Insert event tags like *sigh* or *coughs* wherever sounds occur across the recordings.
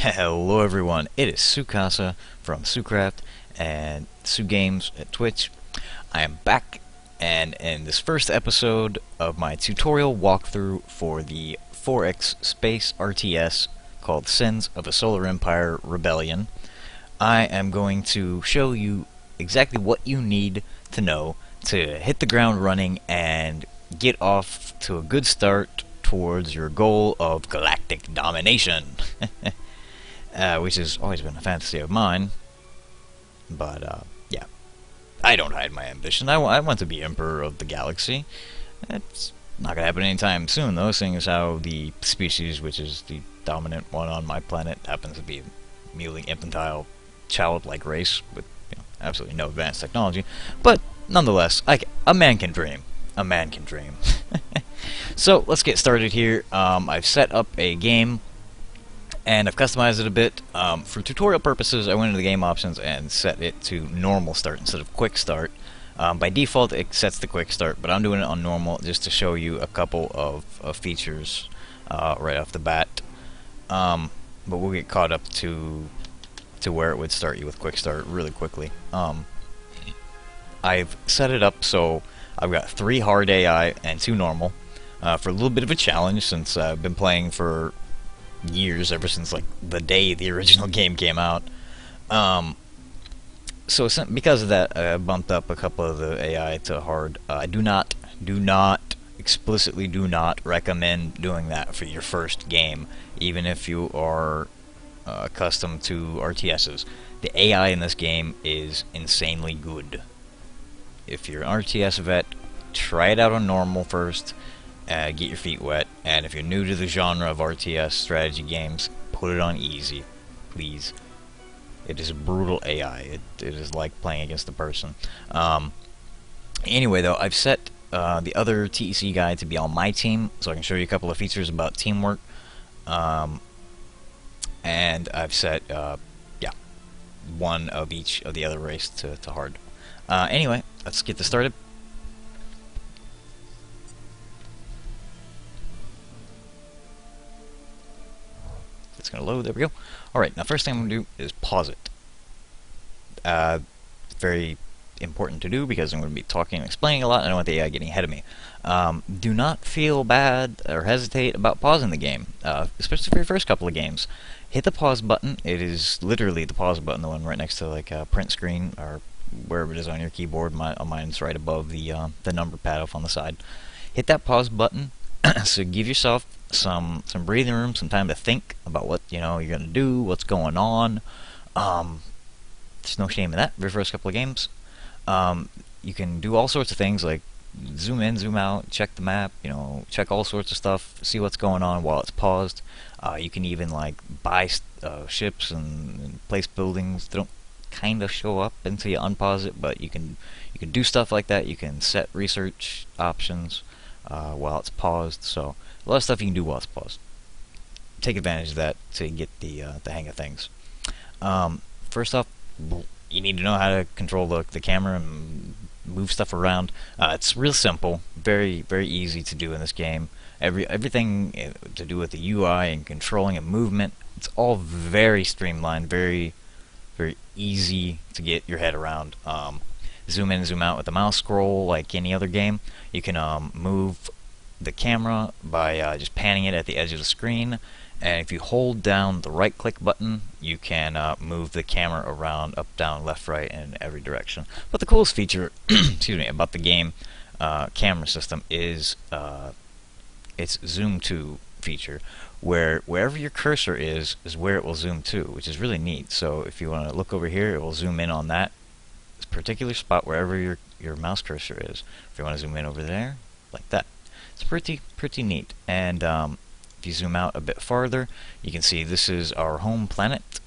Hello everyone, it is Sukasa from TzuCraft and Su Games at Twitch. I am back and in this first episode of my tutorial walkthrough for the 4X Space RTS called Sins of a Solar Empire Rebellion, I am going to show you exactly what you need to know to hit the ground running and get off to a good start towards your goal of galactic domination. *laughs* uh, which has always been a fantasy of mine. But, uh, yeah. I don't hide my ambition. I, I want to be Emperor of the Galaxy. It's not going to happen anytime soon, though, seeing as how the species, which is the dominant one on my planet, happens to be a mewling, infantile, childlike race with you know, absolutely no advanced technology. But, nonetheless, I, a man can dream. A man can dream. *laughs* so, let's get started here. Um, I've set up a game and I've customized it a bit. Um, for tutorial purposes, I went into the game options and set it to normal start instead of quick start. Um, by default, it sets the quick start, but I'm doing it on normal just to show you a couple of, of features uh, right off the bat. Um, but we'll get caught up to to where it would start you with quick start really quickly. Um, I've set it up so I've got three hard AI and two normal uh, for a little bit of a challenge since I've been playing for years, ever since like the day the original *laughs* game came out. Um, so because of that, I bumped up a couple of the AI to hard. Uh, I do not, do not, explicitly do not recommend doing that for your first game, even if you are uh, accustomed to RTSs. The AI in this game is insanely good. If you're an RTS vet, try it out on normal first uh, get your feet wet. And if you're new to the genre of RTS strategy games, put it on easy, please. It is a brutal AI. It, it is like playing against a person. Um, anyway, though, I've set uh, the other TEC guy to be on my team, so I can show you a couple of features about teamwork. Um, and I've set, uh, yeah, one of each of the other race to, to hard. Uh, anyway, let's get this started. It's going to load. There we go. Alright, now first thing I'm going to do is pause it. Uh, very important to do because I'm going to be talking and explaining a lot. And I don't want the AI getting ahead of me. Um, do not feel bad or hesitate about pausing the game, uh, especially for your first couple of games. Hit the pause button. It is literally the pause button, the one right next to like a print screen or wherever it is on your keyboard. My, mine's right above the uh, the number pad off on the side. Hit that pause button. *coughs* so give yourself some some breathing room, some time to think about what you know you're gonna do, what's going on. Um, there's no shame in that. your first couple of games, um, you can do all sorts of things like zoom in, zoom out, check the map, you know, check all sorts of stuff, see what's going on while it's paused. Uh, you can even like buy uh, ships and, and, place buildings. They don't kind of show up until you unpause it, but you can you can do stuff like that. You can set research options uh, while it's paused. So a lot of stuff you can do while it's paused. Take advantage of that to get the uh, the hang of things. Um, first off, you need to know how to control the, the camera and move stuff around. Uh, it's real simple, very very easy to do in this game. Every everything uh, to do with the UI and controlling and movement, it's all very streamlined, very very easy to get your head around. Um, zoom in, zoom out with the mouse scroll like any other game. You can um, move the camera by uh, just panning it at the edge of the screen. And if you hold down the right click button you can uh, move the camera around up down left right in every direction. But the coolest feature *clears throat* excuse me about the game uh, camera system is uh, its zoom to feature where wherever your cursor is is where it will zoom to which is really neat. So if you want to look over here it will zoom in on that particular spot wherever your your mouse cursor is if you want to zoom in over there like that it's pretty, pretty neat. And um, if you zoom out a bit farther, you can see this is our home planet.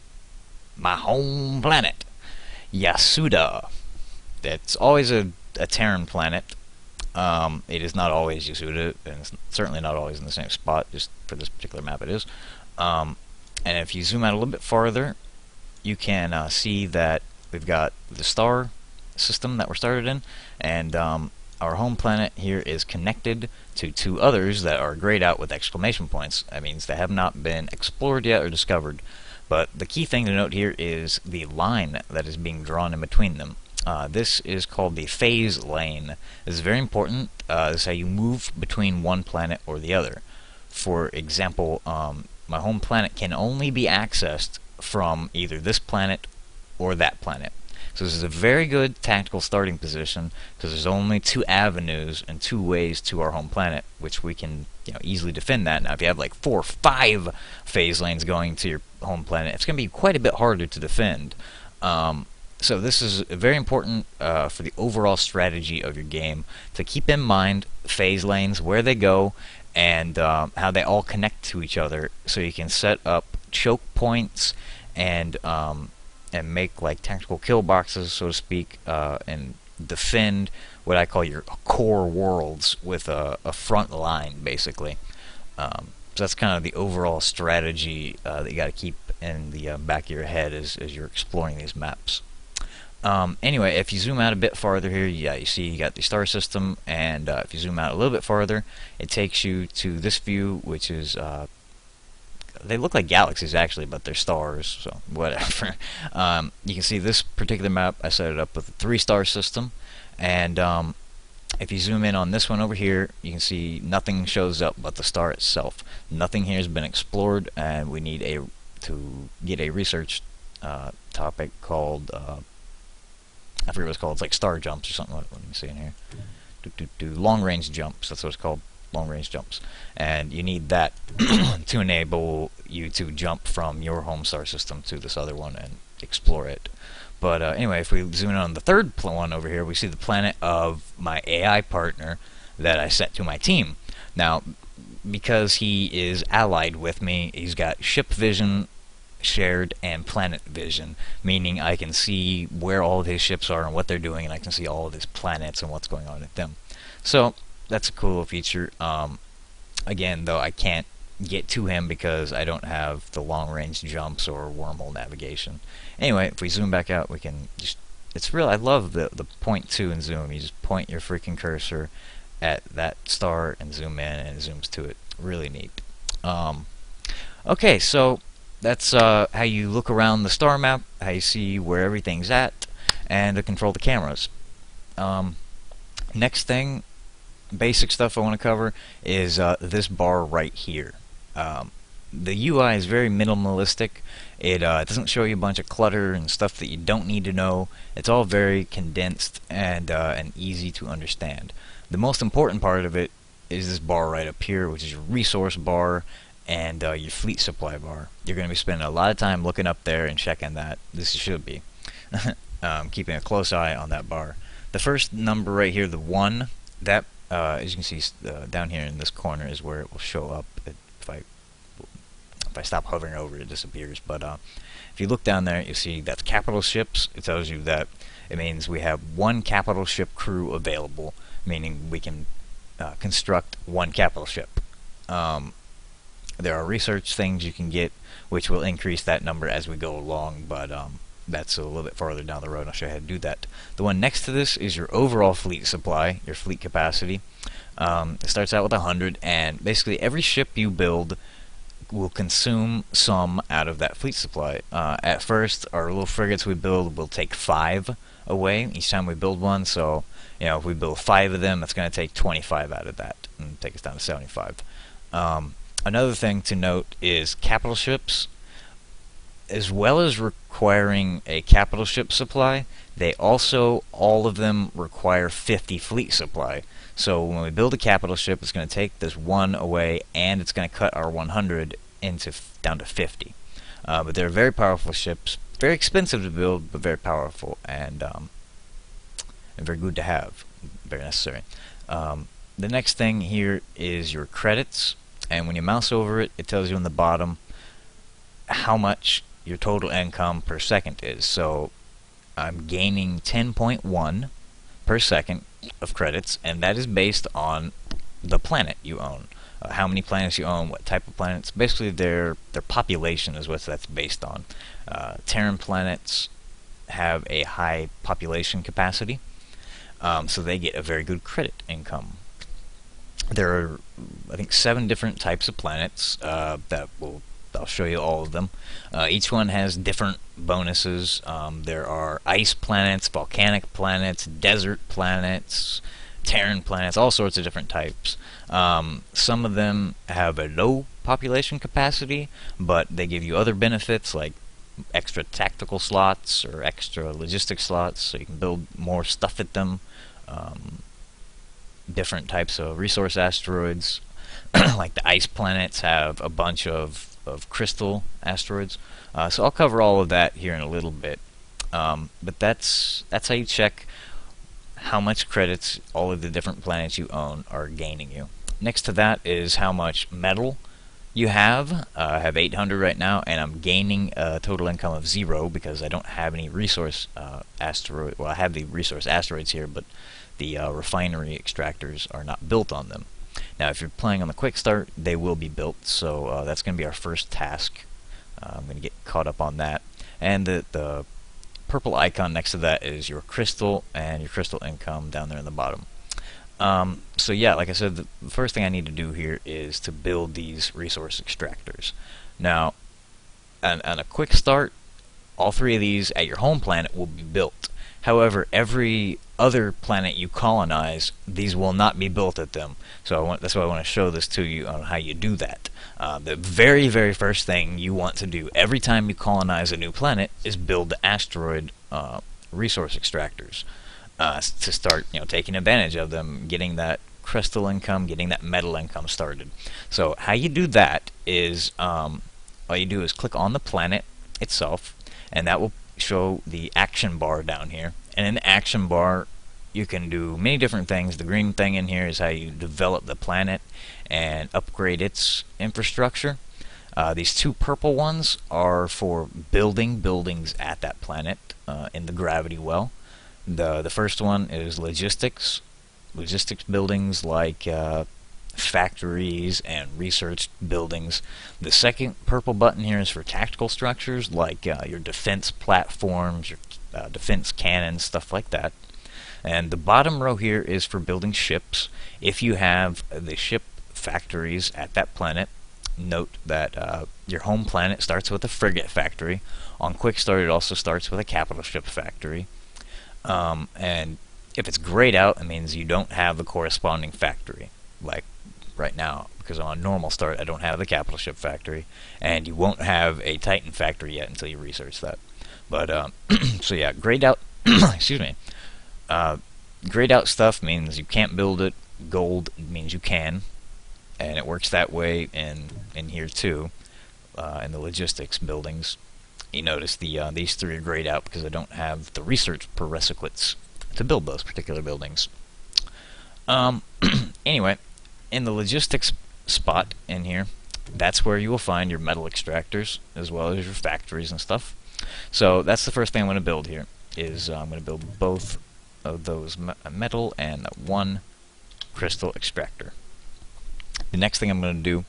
My home planet, Yasuda. It's always a, a Terran planet. Um, it is not always Yasuda, and it's certainly not always in the same spot, just for this particular map it is. Um, and if you zoom out a little bit farther, you can uh, see that we've got the star system that we're started in, and um, our home planet here is connected to two others that are grayed out with exclamation points. That means they have not been explored yet or discovered. But the key thing to note here is the line that is being drawn in between them. Uh, this is called the phase lane. This is very important. Uh, this is how you move between one planet or the other. For example, um, my home planet can only be accessed from either this planet or that planet. So this is a very good tactical starting position because there's only two avenues and two ways to our home planet, which we can you know easily defend that. Now, if you have like four or five phase lanes going to your home planet, it's going to be quite a bit harder to defend. Um, so this is very important uh, for the overall strategy of your game to keep in mind phase lanes, where they go, and um, how they all connect to each other, so you can set up choke points and um, and make like tactical kill boxes, so to speak, uh, and defend what I call your core worlds with a, a front line, basically. Um, so that's kind of the overall strategy uh, that you got to keep in the uh, back of your head as, as you're exploring these maps. Um, anyway, if you zoom out a bit farther here, yeah, you see you got the star system, and uh, if you zoom out a little bit farther, it takes you to this view, which is uh, they look like galaxies actually, but they're stars, so *laughs* whatever. um, you can see this particular map. I set it up with a three-star system, and um, if you zoom in on this one over here, you can see nothing shows up but the star itself. Nothing here has been explored, and we need a to get a research uh, topic called uh, I forget what it's called. It's like star jumps or something. Let, me see in here. Do, do, do. Long range jumps. That's what it's called. Long range jumps. And you need that *clears throat* to enable you to jump from your home star system to this other one and explore it. But uh, anyway, if we zoom in on the third one over here, we see the planet of my AI partner that I sent to my team. Now, because he is allied with me, he's got ship vision shared and planet vision, meaning I can see where all of his ships are and what they're doing, and I can see all of his planets and what's going on with them. So that's a cool feature. Um, again, though, I can't get to him because I don't have the long range jumps or wormhole navigation. Anyway, if we zoom back out, we can just. It's real. I love the the point to and zoom. You just point your freaking cursor at that star and zoom in, and it zooms to it. Really neat. Um, okay, so that's uh, how you look around the star map, how you see where everything's at, and to control the cameras. Um, next thing, basic stuff I want to cover is uh, this bar right here. Um, the UI is very minimalistic. It uh, doesn't show you a bunch of clutter and stuff that you don't need to know. It's all very condensed and uh, and easy to understand. The most important part of it is this bar right up here, which is your resource bar and uh, your fleet supply bar. You're going to be spending a lot of time looking up there and checking that. This should be. *laughs* um, keeping a close eye on that bar. The first number right here, the 1, that, uh, as you can see uh, down here in this corner is where it will show up. If I if I stop hovering over it, disappears. But uh, if you look down there, you see that's capital ships. It tells you that it means we have one capital ship crew available, meaning we can uh, construct one capital ship. Um, there are research things you can get which will increase that number as we go along, but um, that's a little bit farther down the road. I'll show you how to do that. The one next to this is your overall fleet supply, your fleet capacity. Um, it starts out with 100, and basically every ship you build will consume some out of that fleet supply. Uh, at first, our little frigates we build will take 5 away each time we build one, so you know if we build 5 of them, it's going to take 25 out of that and take us down to 75. Um, another thing to note is capital ships, as well as requiring a capital ship supply, they also, all of them require 50 fleet supply. So when we build a capital ship, it's going to take this one away, and it's going to cut our 100 into down to 50. Uh, but they're very powerful ships, very expensive to build, but very powerful and um, and very good to have, very necessary. Um, the next thing here is your credits and when you mouse over it it tells you on the bottom how much your total income per second is. So I'm gaining 10.1 per second of credits and that is based on the planet you own. Uh, how many planets you own what type of planets. Basically their their population is what that's based on. Uh, Terran planets have a high population capacity um, so they get a very good credit income. There are, I think, seven different types of planets uh, that will I'll show you all of them. Uh, each one has different bonuses. Um, there are ice planets, volcanic planets, desert planets, Terran planets, all sorts of different types. Um, some of them have a low population capacity, but they give you other benefits like extra tactical slots or extra logistic slots, so you can build more stuff at them. Um, different types of resource asteroids, *clears throat* like the ice planets have a bunch of, of crystal asteroids. Uh, so I'll cover all of that here in a little bit. Um, but that's that's how you check how much credits all of the different planets you own are gaining you. Next to that is how much metal you have. Uh, I have 800 right now, and I'm gaining a total income of zero because I don't have any resource uh, asteroid. Well, I have the resource asteroids here, but the uh, refinery extractors are not built on them. Now, if you're playing on the quick start, they will be built, so uh, that's going to be our first task. Uh, I'm going to get caught up on that. And the, the purple icon next to that is your crystal and your crystal income down there in the bottom. Um, so yeah, like I said, the first thing I need to do here is to build these resource extractors. Now, on, on a quick start, all three of these at your home planet will be built. However, every other planet you colonize, these will not be built at them. So want, that's why I want to show this to you on how you do that. Uh, the very, very first thing you want to do every time you colonize a new planet is build the asteroid uh, resource extractors uh, to start, you know, taking advantage of them, getting that crystal income, getting that metal income started. So how you do that is um, all you do is click on the planet itself, and that will show the action bar down here. And in the action bar, you can do many different things. The green thing in here is how you develop the planet and upgrade its infrastructure. Uh, these two purple ones are for building buildings at that planet uh, in the gravity well. The the first one is logistics, logistics buildings like uh, factories and research buildings. The second purple button here is for tactical structures like uh, your defense platforms, your uh, defense cannons, stuff like that. And the bottom row here is for building ships. If you have the ship factories at that planet, note that uh, your home planet starts with a frigate factory. On Quick Start, it also starts with a capital ship factory. Um, and if it's grayed out, it means you don't have the corresponding factory, like right now, because on normal start, I don't have the capital ship factory, and you won't have a Titan factory yet until you research that. But um, *clears throat* so yeah, grayed out. *coughs* excuse me. Uh, grayed out stuff means you can't build it. Gold means you can, and it works that way in in here too, uh, in the logistics buildings. You notice the uh, these three are grayed out because I don't have the research prerequisites to build those particular buildings. Um, *clears throat* anyway, in the logistics spot in here, that's where you will find your metal extractors as well as your factories and stuff. So that's the first thing I'm going to build here. Is uh, I'm going to build both of those me metal and one crystal extractor. The next thing I'm going to do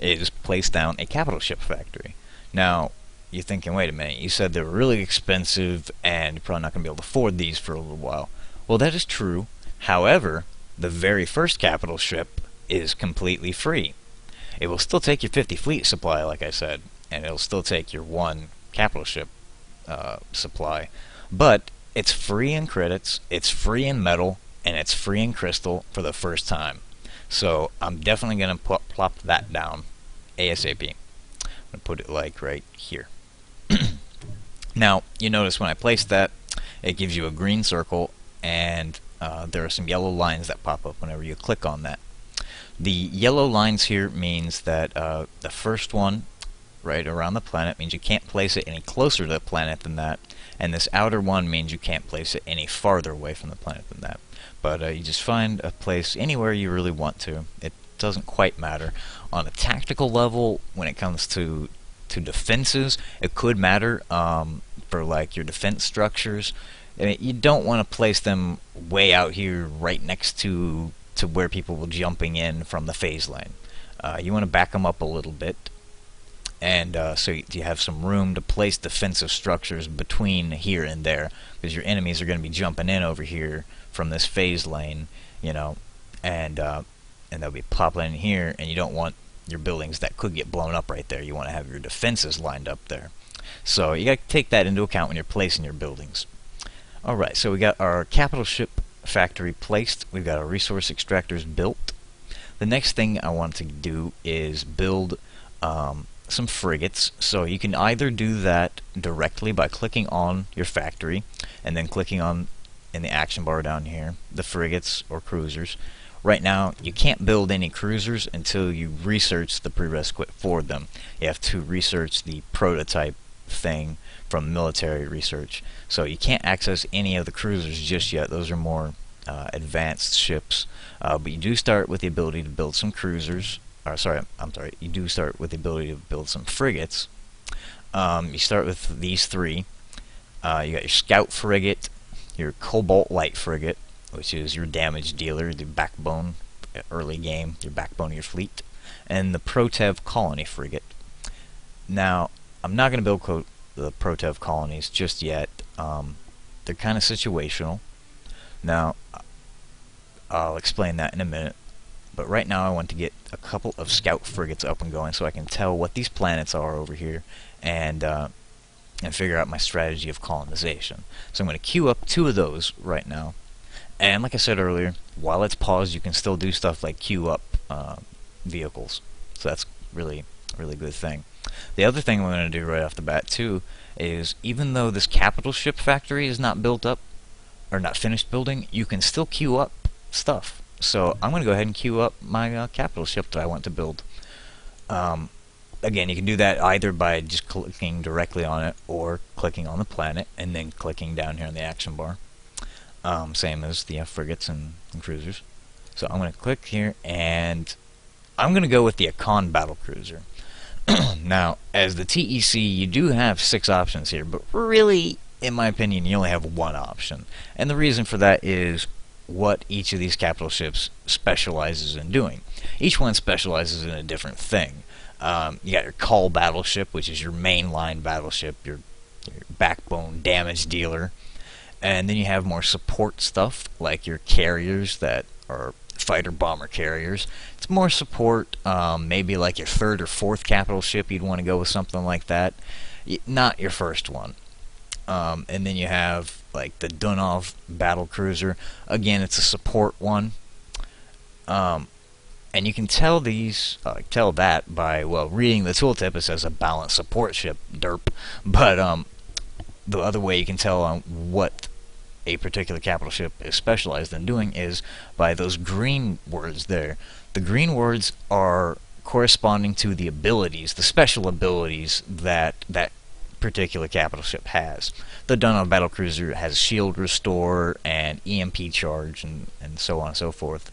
is place down a capital ship factory. Now, you're thinking, wait a minute, you said they're really expensive and you're probably not going to be able to afford these for a little while. Well, that is true. However, the very first capital ship is completely free. It will still take your 50 fleet supply, like I said, and it'll still take your one capital ship uh, supply. But it's free in credits, it's free in metal, and it's free in crystal for the first time. So I'm definitely going to pl plop that down ASAP. I'm going to put it like right here. *clears throat* now, you notice when I place that, it gives you a green circle, and uh, there are some yellow lines that pop up whenever you click on that. The yellow lines here means that uh, the first one right around the planet means you can't place it any closer to the planet than that and this outer one means you can't place it any farther away from the planet than that. But uh, you just find a place anywhere you really want to. It doesn't quite matter. On a tactical level when it comes to to defenses it could matter um, for like your defense structures. I mean, you don't want to place them way out here right next to to where people will jumping in from the phase lane. Uh, you want to back them up a little bit, and uh, so you have some room to place defensive structures between here and there, because your enemies are going to be jumping in over here from this phase lane, you know, and uh, and they'll be popping in here, and you don't want your buildings that could get blown up right there. You want to have your defenses lined up there. So you got to take that into account when you're placing your buildings. Alright, so we got our capital ship factory placed. We've got our resource extractors built. The next thing I want to do is build um, some frigates. So you can either do that directly by clicking on your factory and then clicking on in the action bar down here the frigates or cruisers. Right now, you can't build any cruisers until you research the prerequisite for them. You have to research the prototype thing from military research. So you can't access any of the cruisers just yet. Those are more uh, advanced ships. Uh, but you do start with the ability to build some cruisers. Or sorry, I'm sorry. You do start with the ability to build some frigates. Um, you start with these three. Uh, you got your scout frigate, your cobalt light frigate, which is your damage dealer, the backbone uh, early game, your backbone of your fleet, and the Protev colony frigate. Now, I'm not going to build the Protev colonies just yet. Um, they're kind of situational. Now, I'll explain that in a minute. But right now I want to get a couple of scout frigates up and going so I can tell what these planets are over here and uh, and figure out my strategy of colonization. So I'm going to queue up two of those right now. And like I said earlier, while it's paused, you can still do stuff like queue up uh, vehicles. So that's really, really good thing. The other thing I'm going to do right off the bat too is even though this capital ship factory is not built up or not finished building, you can still queue up stuff. So I'm going to go ahead and queue up my uh, capital ship that I want to build. Um, again, you can do that either by just clicking directly on it or clicking on the planet and then clicking down here on the action bar. Um, same as the uh, frigates and, and cruisers. So I'm going to click here and I'm going to go with the Akkan battle cruiser. *clears throat* now, as the TEC, you do have six options here, but really, in my opinion, you only have one option. And the reason for that is what each of these capital ships specializes in doing. Each one specializes in a different thing. Um, you got your Kol battleship, which is your mainline battleship, your, your backbone damage dealer. And then you have more support stuff, like your carriers that are fighter bomber carriers. It's more support, um, maybe like your third or fourth capital ship, you'd want to go with something like that. Not your first one. Um, and then you have like the Dunov battle cruiser. Again, it's a support one. Um, and you can tell these, uh, tell that by well reading the tooltip. It says a balanced support ship, derp. But um, the other way you can tell on what a particular capital ship is specialized in doing is by those green words there. The green words are corresponding to the abilities, the special abilities that that particular capital ship has. The Dunov battle cruiser has shield restore and EMP charge and, and so on and so forth.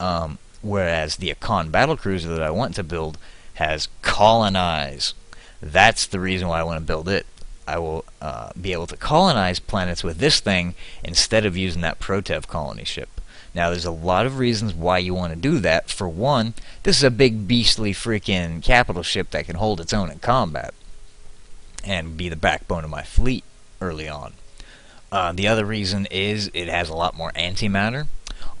Um, whereas the Akkan battle cruiser that I want to build has colonize. That's the reason why I want to build it. I will uh, be able to colonize planets with this thing instead of using that Protev colony ship. Now, there's a lot of reasons why you want to do that. For one, this is a big, beastly, freaking capital ship that can hold its own in combat and be the backbone of my fleet early on. Uh, the other reason is it has a lot more antimatter.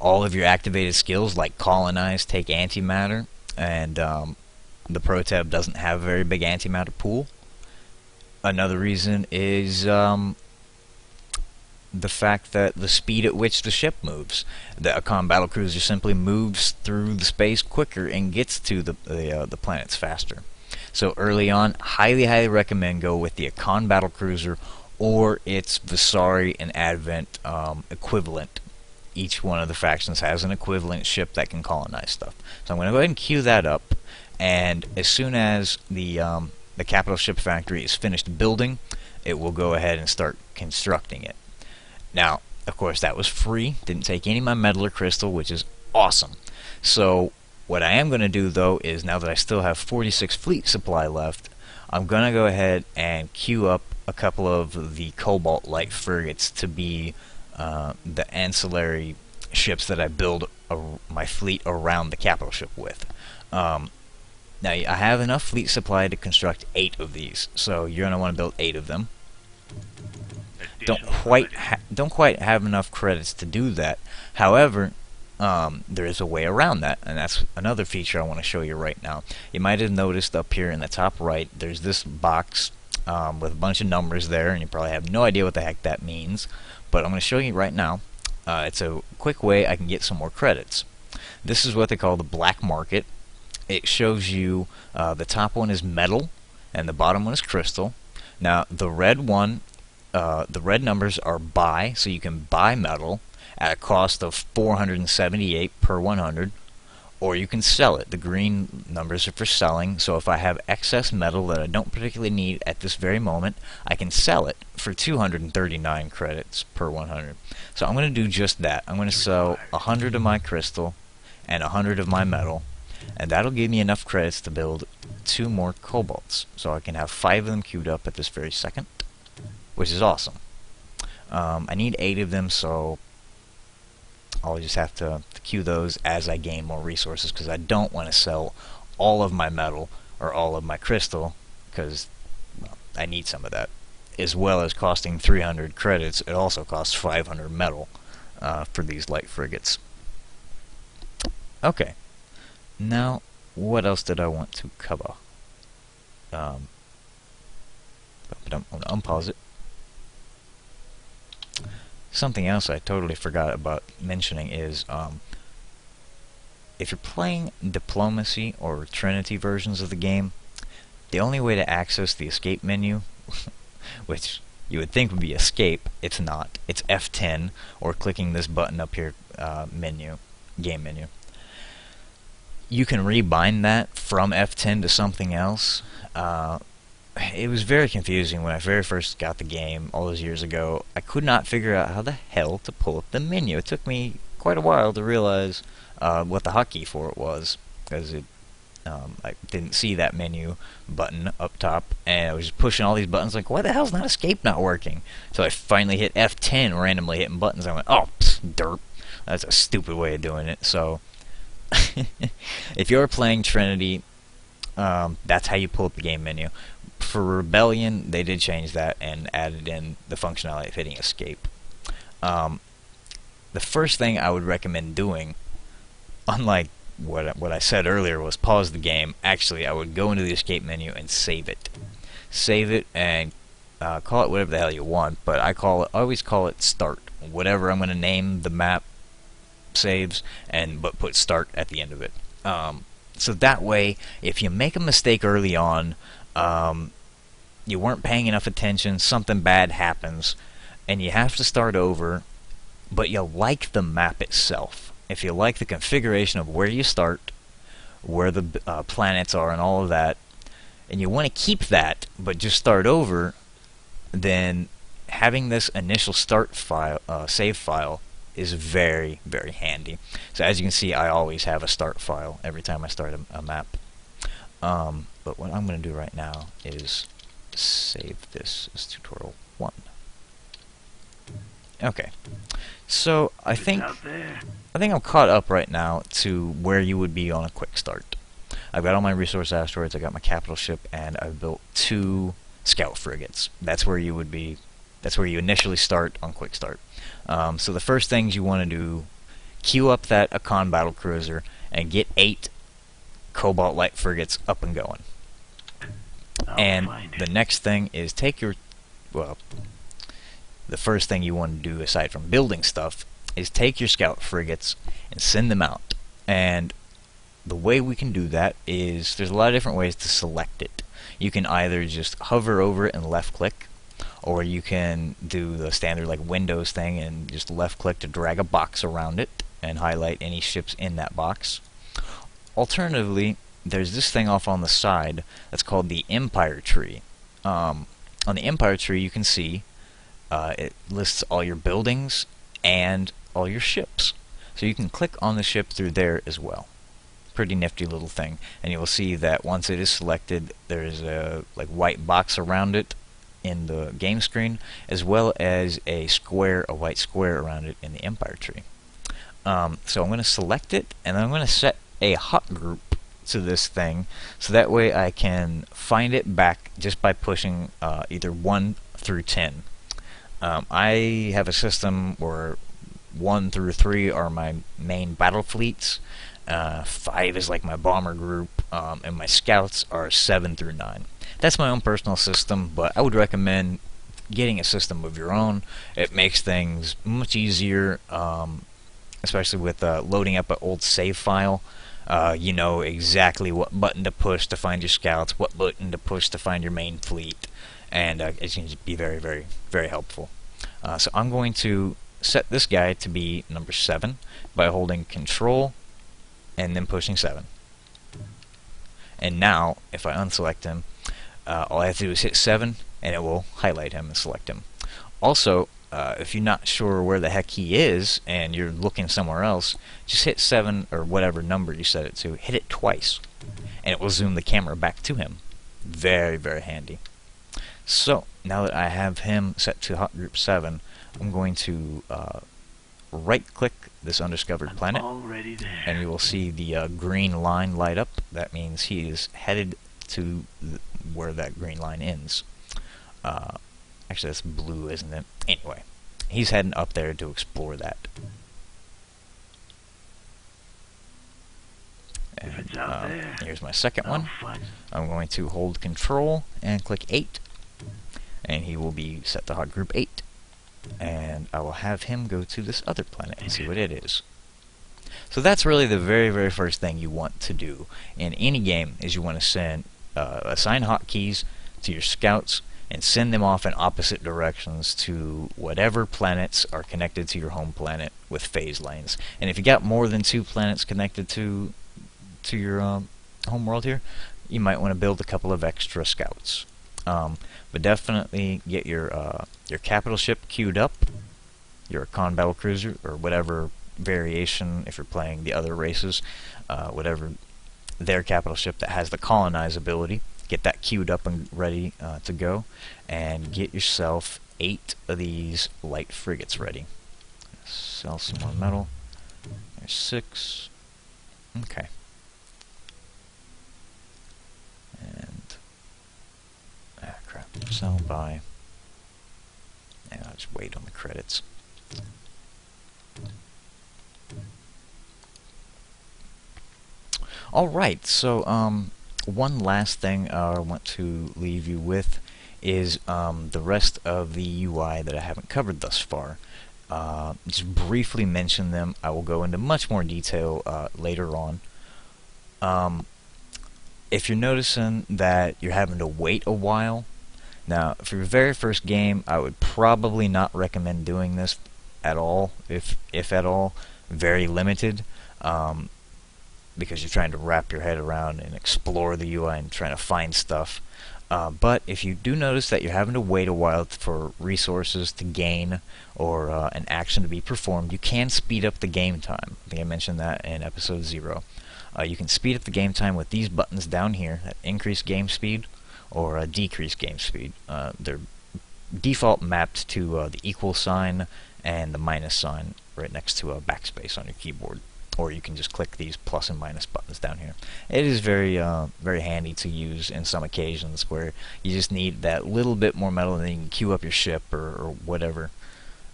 All of your activated skills, like colonize, take antimatter, and um, the Protev doesn't have a very big antimatter pool. Another reason is um, the fact that the speed at which the ship moves. The Akkan battle cruiser simply moves through the space quicker and gets to the the, uh, the planets faster. So early on, highly highly recommend go with the Akkan battle cruiser or its Vasari and Advent um, equivalent. Each one of the factions has an equivalent ship that can colonize stuff. So I'm going to go ahead and queue that up, and as soon as the um, the capital ship factory is finished building, it will go ahead and start constructing it. Now, of course, that was free. Didn't take any of my metal or crystal, which is awesome. So what I am going to do, though, is now that I still have 46 fleet supply left, I'm going to go ahead and queue up a couple of the Cobalt Light frigates to be uh, the ancillary ships that I build my fleet around the capital ship with. Um, now, I have enough fleet supply to construct eight of these, so you're going to want to build eight of them. Don't quite don't quite have enough credits to do that. However, um, there is a way around that, and that's another feature I want to show you right now. You might have noticed up here in the top right, there's this box um, with a bunch of numbers there, and you probably have no idea what the heck that means, but I'm going to show you right now. Uh, it's a quick way I can get some more credits. This is what they call the black market. It shows you uh, the top one is metal, and the bottom one is crystal. Now, the red one, uh, the red numbers are buy, so you can buy metal, at a cost of 478 per 100 or you can sell it. The green numbers are for selling, so if I have excess metal that I don't particularly need at this very moment, I can sell it for 239 credits per 100. So I'm going to do just that. I'm going to sell 100 of my crystal and 100 of my metal, and that'll give me enough credits to build two more cobalts. So I can have five of them queued up at this very second, which is awesome. Um, I need eight of them, so I'll just have to, to queue those as I gain more resources because I don't want to sell all of my metal or all of my crystal because well, I need some of that. As well as costing 300 credits, it also costs 500 metal uh, for these light frigates. Okay, now what else did I want to cover? Um, I'm going to unpause it. Something else I totally forgot about mentioning is um, if you're playing Diplomacy or Trinity versions of the game, the only way to access the escape menu, *laughs* which you would think would be escape, it's not. It's F10 or clicking this button up here, uh, menu, game menu. You can rebind that from F10 to something else. Uh, it was very confusing when I very first got the game all those years ago. I could not figure out how the hell to pull up the menu. It took me quite a while to realize uh, what the hotkey for it was, because it um, I didn't see that menu button up top, and I was just pushing all these buttons like, why the hell's not escape not working? So I finally hit F10, randomly hitting buttons. I went, oh, derp. That's a stupid way of doing it. So *laughs* if you're playing Trinity, um, that's how you pull up the game menu for Rebellion, they did change that and added in the functionality of hitting escape. Um, the first thing I would recommend doing, unlike what what I said earlier, was pause the game. Actually, I would go into the escape menu and save it. Save it and uh, call it whatever the hell you want, but I call it I always call it start. Whatever I'm going to name the map saves, and but put start at the end of it. Um, so that way, if you make a mistake early on, um, you weren't paying enough attention, something bad happens, and you have to start over, but you like the map itself. If you like the configuration of where you start, where the uh, planets are, and all of that, and you want to keep that, but just start over, then having this initial start file, uh, save file, is very, very handy. So as you can see, I always have a start file every time I start a, a map. Um, but what I'm going to do right now is save this as tutorial 1. Okay. So I think I think I'm caught up right now to where you would be on a quick start. I've got all my resource asteroids, I've got my capital ship, and I've built two scout frigates. That's where you would be that's where you initially start on quick start. Um, so the first things you want to do, queue up that Akkan battle cruiser and get eight Cobalt light frigates up and going. I'll and the next thing is take your, well, the first thing you want to do aside from building stuff is take your scout frigates and send them out. And the way we can do that is there's a lot of different ways to select it. You can either just hover over it and left click, or you can do the standard like Windows thing and just left click to drag a box around it and highlight any ships in that box. Alternatively, there's this thing off on the side that's called the Empire Tree. Um, on the Empire Tree, you can see uh, it lists all your buildings and all your ships. So you can click on the ship through there as well. Pretty nifty little thing. And you will see that once it is selected, there's a like white box around it in the game screen, as well as a square, a white square around it in the Empire Tree. Um, so I'm going to select it, and I'm going to set a hot group to this thing so that way I can find it back just by pushing uh, either 1 through 10. Um, I have a system where one through three are my main battle fleets. Uh, five is like my bomber group, um, and my scouts are seven through nine. That's my own personal system, but I would recommend getting a system of your own. It makes things much easier, um, especially with uh, loading up an old save file. Uh, you know exactly what button to push to find your scouts, what button to push to find your main fleet, and uh, it's going to be very, very, very helpful. Uh, so I'm going to set this guy to be number 7 by holding Control and then pushing 7. And now, if I unselect him, uh, all I have to do is hit 7 and it will highlight him and select him. Also, uh, if you're not sure where the heck he is and you're looking somewhere else, just hit 7 or whatever number you set it to, hit it twice, and it will zoom the camera back to him. Very, very handy. So, now that I have him set to Hot Group 7, I'm going to uh, right-click this undiscovered planet, and you will see the uh, green line light up. That means he is headed to where that green line ends. Uh, actually, that's blue, isn't it? Anyway, he's heading up there to explore that. And, um, here's my second one. I'm going to hold Control and click 8, and he will be set to Hot Group 8. And I will have him go to this other planet and see what it is. So that's really the very, very first thing you want to do in any game is you want to send uh, assign hotkeys to your scouts and send them off in opposite directions to whatever planets are connected to your home planet with phase lanes. And if you got more than two planets connected to to your um, home world here, you might want to build a couple of extra scouts. Um, but definitely get your uh, your capital ship queued up, your con battle cruiser or whatever variation if you're playing the other races, uh, whatever their capital ship that has the colonize ability. Get that queued up and ready uh, to go, and get yourself eight of these light frigates ready. Sell some more metal. There's six. Okay. And ah crap. Sell by. And I'll just wait on the credits. Alright, so um, one last thing uh, I want to leave you with is um, the rest of the UI that I haven't covered thus far. Uh, just briefly mention them. I will go into much more detail uh, later on. Um, if you're noticing that you're having to wait a while, now for your very first game, I would probably not recommend doing this at all, if if at all. Very limited. Um, because you're trying to wrap your head around and explore the UI and trying to find stuff. Uh, but if you do notice that you're having to wait a while for resources to gain or uh, an action to be performed, you can speed up the game time. I think I mentioned that in episode 0. Uh, you can speed up the game time with these buttons down here that increase game speed or uh, decrease game speed. Uh, they're default mapped to uh, the equal sign and the minus sign right next to a backspace on your keyboard or you can just click these plus and minus buttons down here. It is very uh, very handy to use in some occasions where you just need that little bit more metal and then you can queue up your ship or, or whatever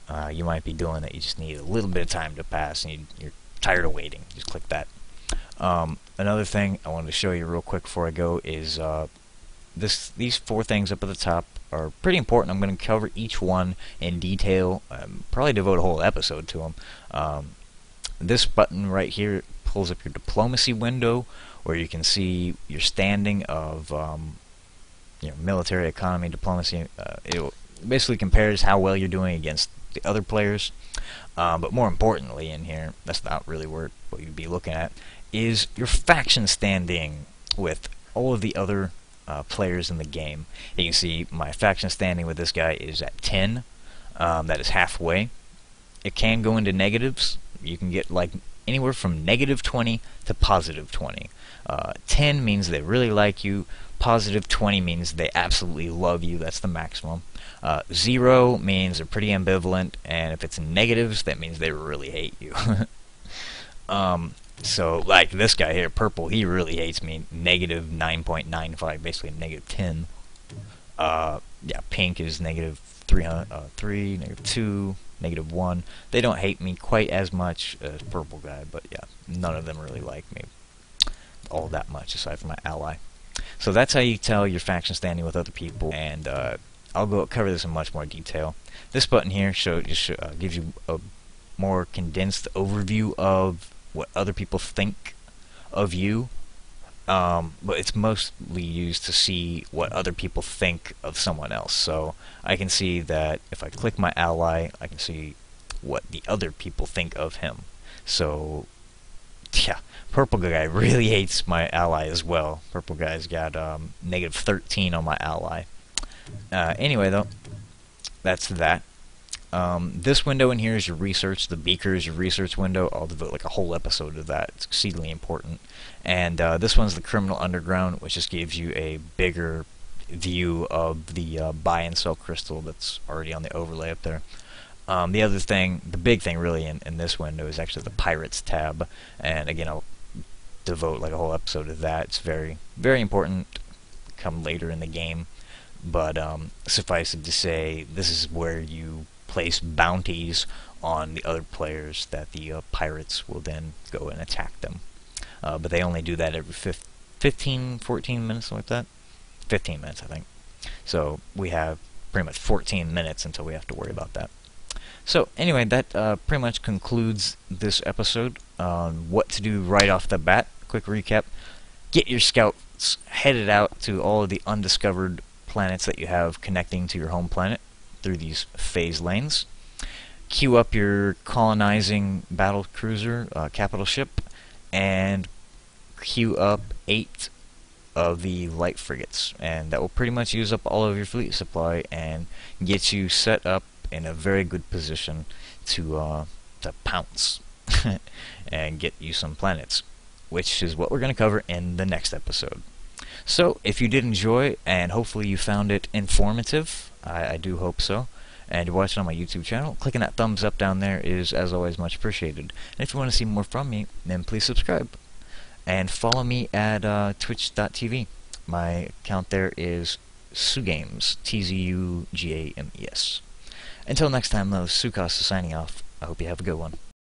uh, you might be doing that you just need a little bit of time to pass and you, are tired of waiting. Just click that. Um, another thing I wanted to show you real quick before I go is uh, this these four things up at the top are pretty important. I'm going to cover each one in detail. Um, probably devote a whole episode to them. Um, this button right here pulls up your diplomacy window where you can see your standing of um, you know, military economy diplomacy. Uh, it basically compares how well you're doing against the other players. Uh, but more importantly in here, that's not really where, what you'd be looking at, is your faction standing with all of the other uh, players in the game. You can see my faction standing with this guy is at 10. Um, that is halfway. It can go into negatives, you can get like anywhere from negative 20 to positive 20. Uh, 10 means they really like you. Positive 20 means they absolutely love you. That's the maximum. Uh, 0 means they're pretty ambivalent. And if it's negatives, that means they really hate you. *laughs* um, so, like this guy here, Purple, he really hates me. Negative 9.95, basically negative 10. Uh, yeah, pink is negative three, uh, three, negative two, negative one. They don't hate me quite as much as purple guy, but yeah, none of them really like me all that much aside from my ally. So that's how you tell your faction standing with other people, and uh, I'll go cover this in much more detail. This button here show just uh, gives you a more condensed overview of what other people think of you, um, but it's mostly used to see what other people think of someone else. So I can see that if I click my ally, I can see what the other people think of him. So yeah, purple guy *laughs* really hates my ally as well. Purple guy's got um, negative 13 on my ally. Uh, anyway, though, that's that. Um, this window in here is your research. The beaker is your research window. I'll devote like a whole episode to that. It's exceedingly important. And uh, this one's the criminal underground, which just gives you a bigger view of the uh, buy and sell crystal that's already on the overlay up there. Um, the other thing, the big thing really in, in this window is actually the pirates tab. And again, I'll devote like a whole episode to that. It's very, very important. Come later in the game. But um, suffice it to say, this is where you place bounties on the other players that the uh, pirates will then go and attack them. Uh, but they only do that every 15, 14 minutes, like that. 15 minutes, I think. So we have pretty much 14 minutes until we have to worry about that. So anyway, that uh, pretty much concludes this episode on what to do right off the bat. Quick recap. Get your scouts headed out to all of the undiscovered planets that you have connecting to your home planet through these phase lanes. Queue up your colonizing battle cruiser, uh, capital ship, and queue up eight of the light frigates. And that will pretty much use up all of your fleet supply and get you set up in a very good position to, uh, to pounce *laughs* and get you some planets, which is what we're going to cover in the next episode. So, if you did enjoy, and hopefully you found it informative, I, I do hope so, and you're watching on my YouTube channel, clicking that thumbs up down there is, as always, much appreciated. And if you want to see more from me, then please subscribe. And follow me at uh, twitch.tv. My account there is Tzugames, T-Z-U-G-A-M-E-S. Until next time, though, Tsucas is signing off. I hope you have a good one.